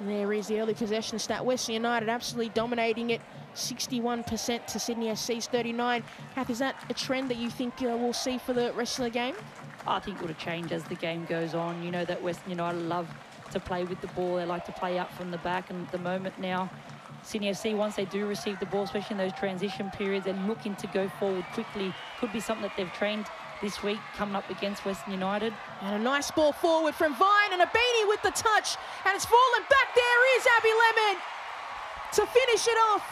And there is the early possession stat. Western United absolutely dominating it. 61% to Sydney FC's 39. Kath, is that a trend that you think uh, we'll see for the rest of the game? I think it'll change as the game goes on. You know that Western United love to play with the ball. They like to play out from the back. And at the moment now, Sydney FC, once they do receive the ball, especially in those transition periods, and looking to go forward quickly, could be something that they've trained this week coming up against Western United. And a nice ball forward from Vine and Ibini with the touch. And it's fallen back. There is Abby Lemon to finish it off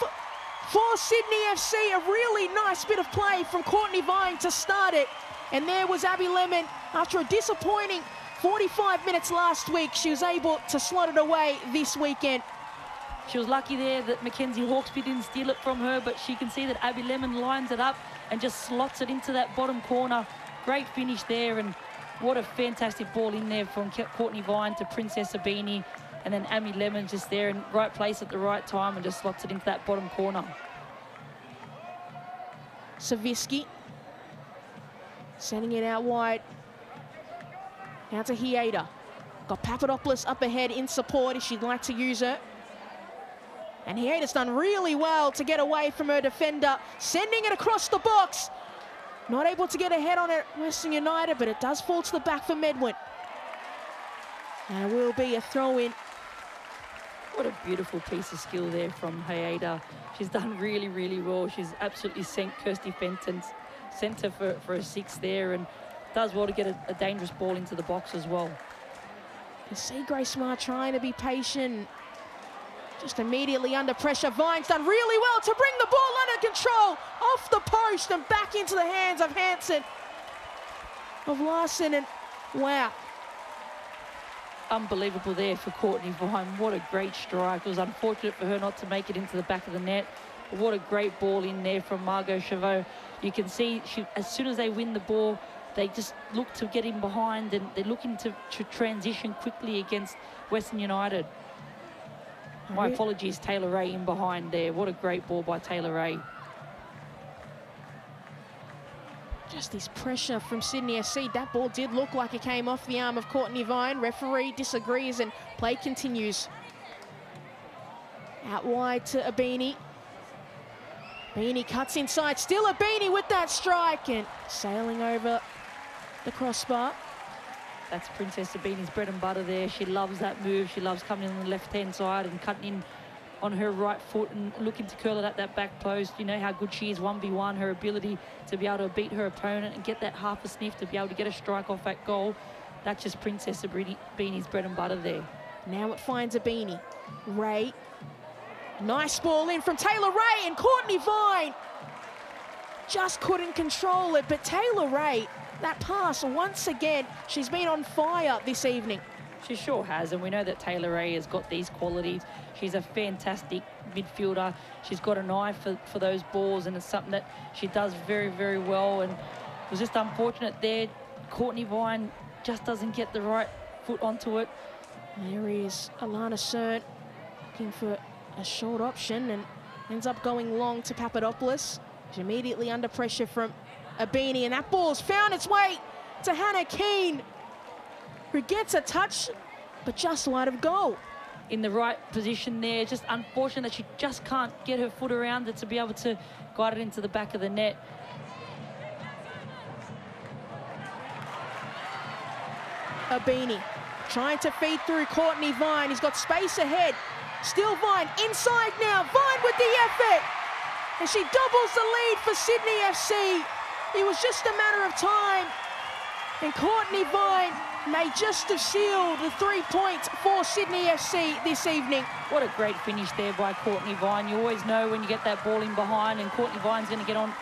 for Sydney FC. A really nice bit of play from Cortnee Vine to start it. And there was Abby Lemon after a disappointing 45 minutes last week. She was able to slot it away this weekend. She was lucky there that Mackenzie Hawkesby didn't steal it from her, but she can see that Abby Lemon lines it up and just slots it into that bottom corner. Great finish there, and what a fantastic ball in there from Cortnee Vine to Princess Ibini. And then Abby Lemon just there in right place at the right time and just slots it into that bottom corner. Saviski sending it out wide. Now to Hieda. Got Papadopoulos up ahead in support if she'd like to use her. And Hieda's done really well to get away from her defender, sending it across the box. Not able to get ahead on it, Western United, but it does fall to the back for Medwin. And it will be a throw in what a beautiful piece of skill there from Hayeda. She's done really, really well. She's absolutely sent Kirsty Fenton's centre for, for a six there and does well to get a, a dangerous ball into the box as well. You see Grace Smart trying to be patient. Just immediately under pressure. Vine's done really well to bring the ball under control. Off the post and back into the hands of Hanson. Of Larson and wow, unbelievable there for Cortnee Vine. What a great strike. It was unfortunate for her not to make it into the back of the net. What a great ball in there from Margot Chavot. You can see she, as soon as they win the ball, they just look to get in behind and they're looking to, to transition quickly against Western United. My apologies, Taylor Ray in behind there. What a great ball by Taylor Ray. Just this pressure from Sydney FC. That ball did look like it came off the arm of Cortnee Vine. Referee disagrees and play continues. Out wide to Ibini. Ibini cuts inside. Still Ibini with that strike and sailing over the crossbar. That's Princess Ibini's bread and butter there. She loves that move. She loves coming in on the left-hand side and cutting in on her right foot and looking to curl it at that back post. You know how good she is 1v1, her ability to be able to beat her opponent and get that half a sniff to be able to get a strike off that goal. That's just Princess Ibini's bread and butter there. Now it finds a Beanie. Ray. Nice ball in from Taylor Ray and Cortnee Vine. Just couldn't control it, but Taylor Ray, that pass, once again, she's been on fire this evening. She sure has, and we know that Taylor Ray has got these qualities. She's a fantastic midfielder. She's got an eye for, for those balls, and it's something that she does very, very well. And it was just unfortunate there. Cortnee Vine just doesn't get the right foot onto it. There is Alana Cerne looking for a short option and ends up going long to Papadopoulos. She's immediately under pressure from Ibini, and that ball's found its way to Hannah Keane who gets a touch, but just wide of goal. In the right position there, just unfortunate that she just can't get her foot around it to be able to guide it into the back of the net. Ibini trying to feed through Cortnee Vine. He's got space ahead. Still Vine inside now. Vine with the effort. And she doubles the lead for Sydney FC. It was just a matter of time. And Cortnee Vine may just have sealed the three points for Sydney FC this evening. What a great finish there by Cortnee Vine. You always know when you get that ball in behind and Cortnee Vine's going to get on,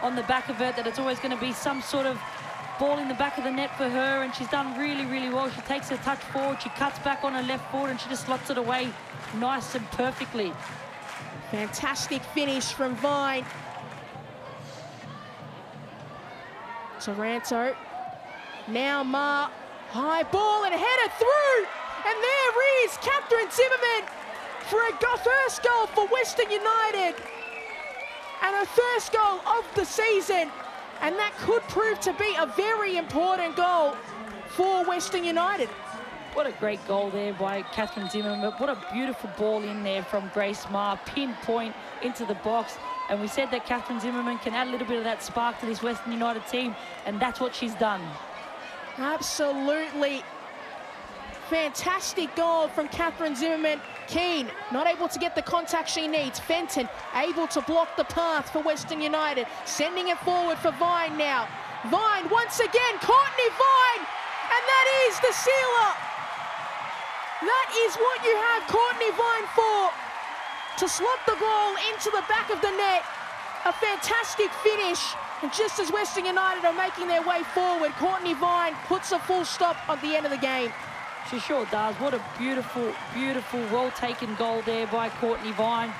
on the back of it that it's always going to be some sort of ball in the back of the net for her and she's done really, really well. She takes a touch forward, she cuts back on her left foot and she just slots it away nice and perfectly. Fantastic finish from Vine. Taranto. Now Ma High ball and header through. And there is Catherine Zimmerman for a first goal for Western United. And a first goal of the season. And that could prove to be a very important goal for Western United. What a great goal there by Catherine Zimmerman. What a beautiful ball in there from Grace Maher. Pinpoint into the box. And we said that Catherine Zimmerman can add a little bit of that spark to this Western United team. And that's what she's done. Absolutely fantastic goal from Catherine Zimmerman. Keane not able to get the contact she needs. Fenton able to block the path for Western United. Sending it forward for Vine now. Vine once again, Cortnee Vine, and that is the sealer. That is what you have Cortnee Vine for. To slot the ball into the back of the net. A fantastic finish. And just as Western United are making their way forward, Cortnee Vine puts a full stop at the end of the game. She sure does. What a beautiful, beautiful, well-taken goal there by Cortnee Vine.